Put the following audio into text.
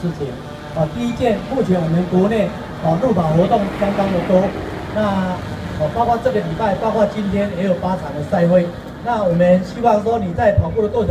事情。啊，第一件，目前我们国内啊路跑活动相当的多，那哦包括这个礼拜，包括今天也有八场的赛会。那我们希望说你在跑步的过程。